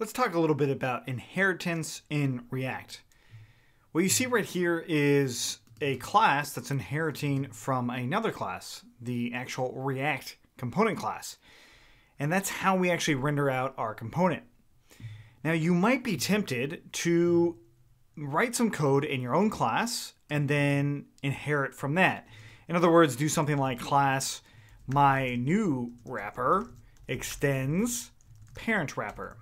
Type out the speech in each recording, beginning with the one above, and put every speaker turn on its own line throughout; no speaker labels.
Let's talk a little bit about inheritance in React. What you see right here is a class that's inheriting from another class, the actual React component class. And that's how we actually render out our component. Now you might be tempted to write some code in your own class and then inherit from that. In other words, do something like class my new wrapper extends parent wrapper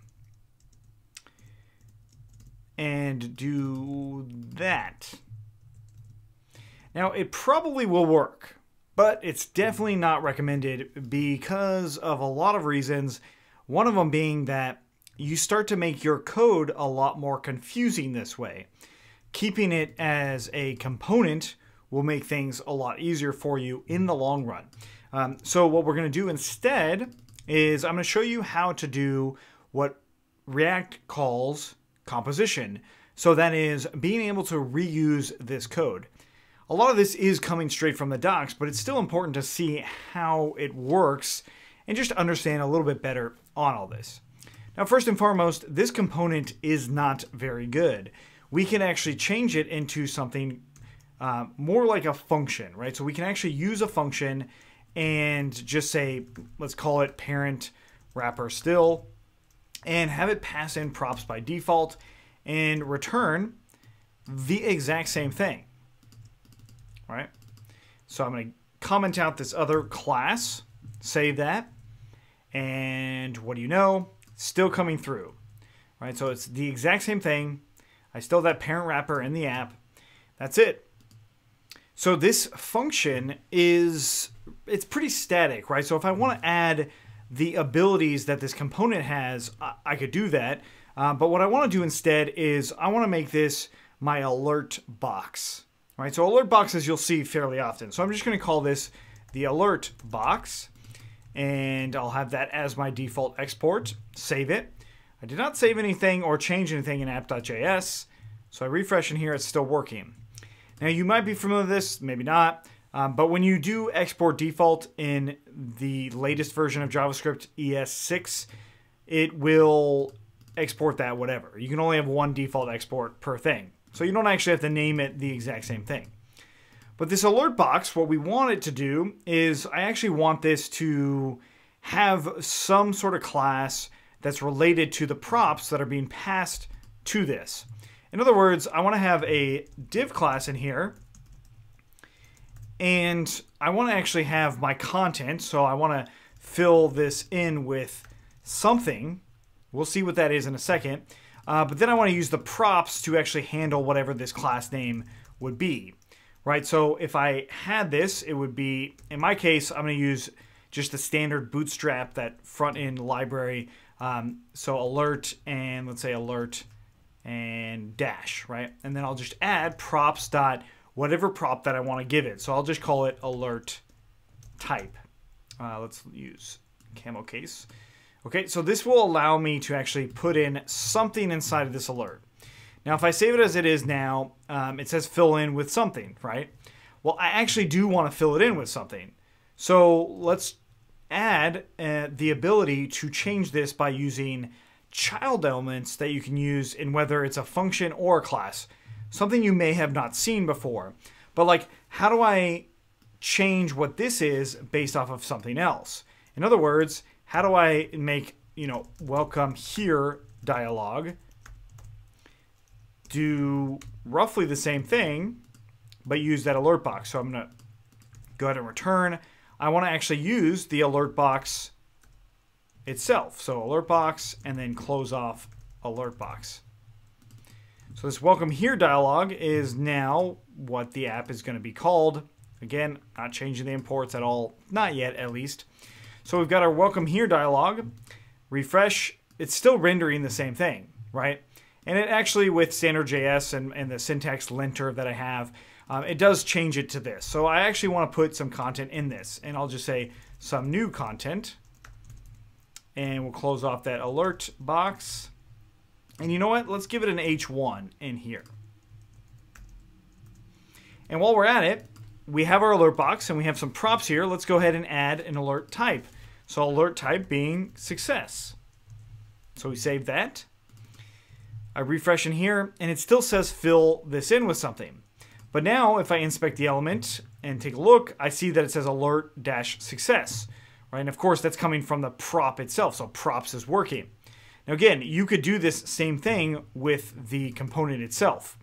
and do that. Now, it probably will work, but it's definitely not recommended because of a lot of reasons. One of them being that you start to make your code a lot more confusing this way. Keeping it as a component will make things a lot easier for you in the long run. Um, so what we're going to do instead is I'm going to show you how to do what React calls composition. So that is being able to reuse this code. A lot of this is coming straight from the docs, but it's still important to see how it works and just understand a little bit better on all this. Now, first and foremost, this component is not very good. We can actually change it into something uh, more like a function, right? So we can actually use a function and just say, let's call it parent wrapper still, and have it pass in props by default and return the exact same thing. Right? So I'm going to comment out this other class, save that, and what do you know? Still coming through. Right? So it's the exact same thing. I still have that parent wrapper in the app. That's it. So this function is it's pretty static, right? So if I want to add the abilities that this component has, I, could do that. Uh, but what I want to do instead is I want to make this my alert box, right? So alert boxes you'll see fairly often. So I'm just going to call this the alert box and I'll have that as my default export. Save it. I did not save anything or change anything in app.js. So I refresh in here, it's still working. Now you might be familiar with this, maybe not. Um, but when you do export default in the latest version of JavaScript ES6, it will export that whatever. You can only have one default export per thing. So you don't actually have to name it the exact same thing. But this alert box, what we want it to do is I actually want this to have some sort of class that's related to the props that are being passed to this. In other words, I want to have a div class in here and I want to actually have my content, so I want to fill this in with something. We'll see what that is in a second. Uh, but then I want to use the props to actually handle whatever this class name would be. Right, so if I had this, it would be, in my case, I'm going to use just the standard bootstrap, that front end library. Um, so alert and let's say alert and dash, right? And then I'll just add props dot whatever prop that I want to give it. So I'll just call it alert type. Uh, let's use camel case. Okay, so this will allow me to actually put in something inside of this alert. Now, if I save it as it is now, um, it says fill in with something, right? Well, I actually do want to fill it in with something. So let's add uh, the ability to change this by using child elements that you can use in whether it's a function or a class something you may have not seen before. But like, how do I change what this is based off of something else? In other words, how do I make, you know, welcome here dialogue do roughly the same thing, but use that alert box. So I'm to go ahead and return. I want to actually use the alert box itself. So alert box and then close off alert box. So this welcome here dialog is now what the app is going to be called. Again, not changing the imports at all, not yet at least. So we've got our welcome here dialog. Refresh, it's still rendering the same thing, right? And it actually, with standard JS and, and the syntax linter that I have, um, it does change it to this. So I actually want to put some content in this. And I'll just say some new content. And we'll close off that alert box. And you know what? Let's give it an H1 in here. And while we're at it, we have our alert box and we have some props here. Let's go ahead and add an alert type. So alert type being success. So we save that. I refresh in here, and it still says fill this in with something. But now, if I inspect the element and take a look, I see that it says alert dash success, right? And of course, that's coming from the prop itself. So props is working. Now, again, you could do this same thing with the component itself,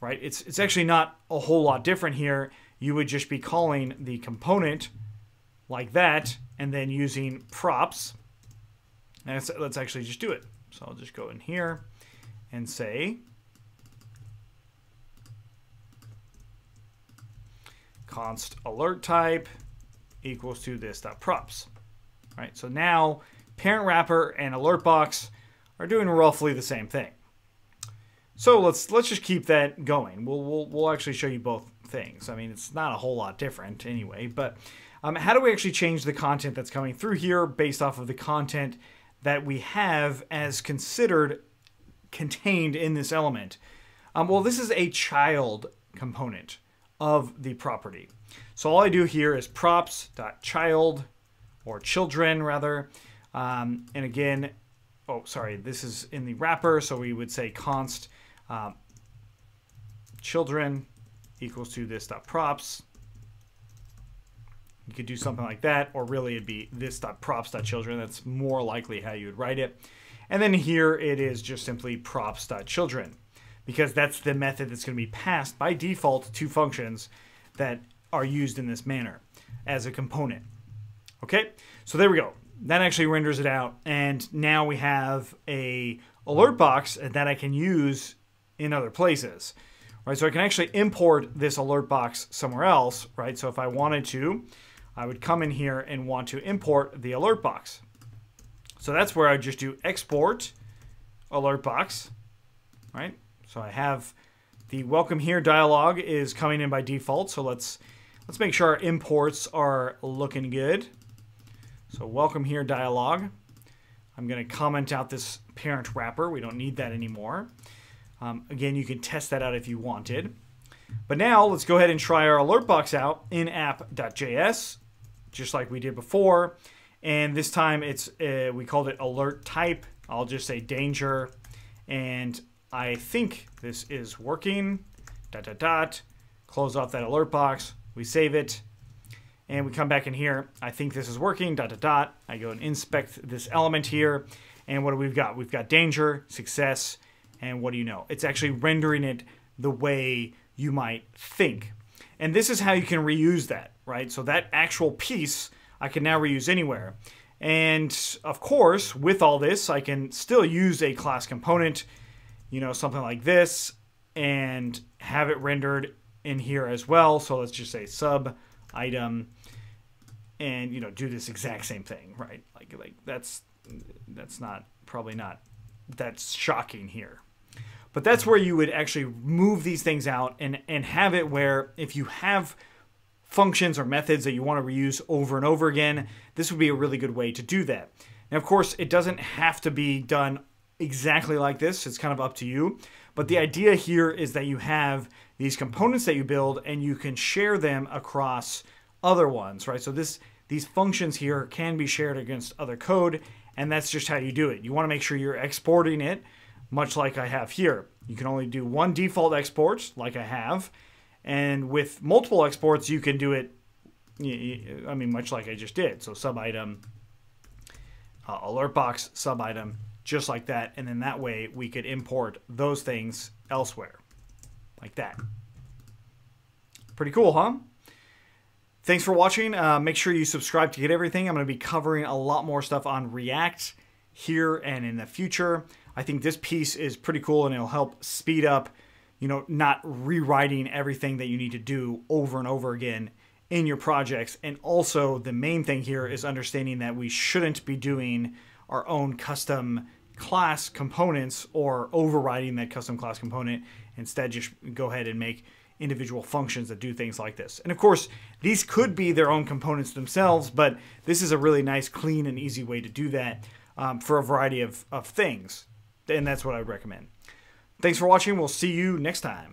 right? It's, it's actually not a whole lot different here. You would just be calling the component like that and then using props. And let's, let's actually just do it. So I'll just go in here and say const alert type equals to this dot props. Right. So now parent wrapper and alert box are doing roughly the same thing. So let's let's just keep that going. We'll we'll, we'll actually show you both things. I mean, it's not a whole lot different anyway. But um, how do we actually change the content that's coming through here based off of the content that we have as considered contained in this element? Um, well, this is a child component of the property. So all I do here is props.child or children rather. Um, and again, oh, sorry, this is in the wrapper. So we would say const um, children equals to this dot props. You could do something like that, or really it'd be this dot props dot children. That's more likely how you would write it. And then here it is just simply props dot children because that's the method that's going to be passed by default to functions that are used in this manner as a component. Okay, so there we go. That actually renders it out, and now we have a alert box that I can use in other places. Right, so I can actually import this alert box somewhere else, right? So if I wanted to, I would come in here and want to import the alert box. So that's where I just do export alert box, right? So I have the welcome here dialog is coming in by default. So let's let's make sure our imports are looking good. So welcome here dialog. I'm going to comment out this parent wrapper. We don't need that anymore. Um, again, you can test that out if you wanted. But now let's go ahead and try our alert box out in app.js, just like we did before. And this time it's uh, we called it alert type. I'll just say danger. And I think this is working. Dot, dot, dot. Close off that alert box. We save it. And we come back in here. I think this is working. Dot, dot, dot. I go and inspect this element here. And what do we've got? We've got danger, success, and what do you know? It's actually rendering it the way you might think. And this is how you can reuse that, right? So that actual piece I can now reuse anywhere. And of course, with all this, I can still use a class component, you know, something like this, and have it rendered in here as well. So let's just say sub item and you know do this exact same thing, right? Like like that's that's not probably not that's shocking here. But that's where you would actually move these things out and, and have it where if you have functions or methods that you want to reuse over and over again, this would be a really good way to do that. Now, of course, it doesn't have to be done exactly like this. It's kind of up to you. But the idea here is that you have these components that you build and you can share them across other ones, right? So this these functions here can be shared against other code, and that's just how you do it. You want to make sure you're exporting it much like I have here. You can only do one default export, like I have, and with multiple exports, you can do it, I mean, much like I just did. So sub item, uh, alert box, sub item, just like that. And then that way we could import those things elsewhere, like that. Pretty cool, huh? Thanks for watching. Uh, make sure you subscribe to get everything. I'm going to be covering a lot more stuff on React here and in the future. I think this piece is pretty cool and it'll help speed up, you know, not rewriting everything that you need to do over and over again in your projects. And also, the main thing here is understanding that we shouldn't be doing our own custom class components or overriding that custom class component. Instead, just go ahead and make individual functions that do things like this. And of course, these could be their own components themselves, but this is a really nice, clean, and easy way to do that um, for a variety of, of things and that's what I would recommend. Thanks for watching. We'll see you next time.